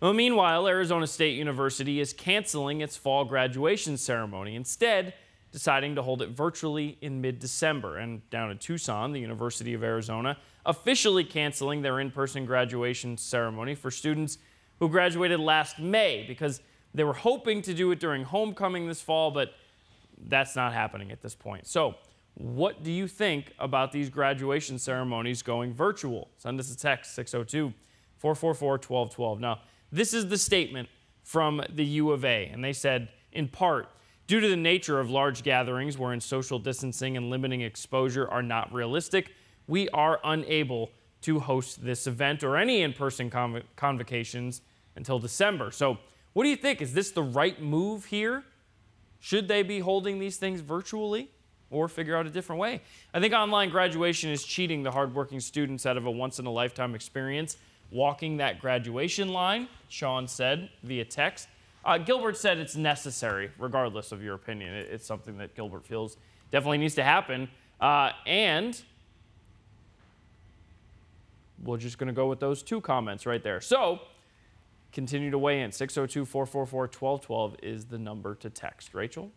Well, meanwhile, Arizona State University is canceling its fall graduation ceremony, instead deciding to hold it virtually in mid-December. And down in Tucson, the University of Arizona officially canceling their in-person graduation ceremony for students who graduated last May because they were hoping to do it during homecoming this fall, but that's not happening at this point. So, what do you think about these graduation ceremonies going virtual? Send us a text 602 444 1212. Now, this is the statement from the U of A, and they said, in part, due to the nature of large gatherings wherein social distancing and limiting exposure are not realistic, we are unable to host this event or any in person conv- convocations until December. So, what do you think? Is this the right move here? Should they be holding these things virtually or figure out a different way? I think online graduation is cheating the hardworking students out of a once in a lifetime experience. Walking that graduation line, Sean said via text. Uh, Gilbert said it's necessary, regardless of your opinion. It, it's something that Gilbert feels definitely needs to happen. Uh, and we're just going to go with those two comments right there. So, continue to weigh in. 602 444 1212 is the number to text. Rachel?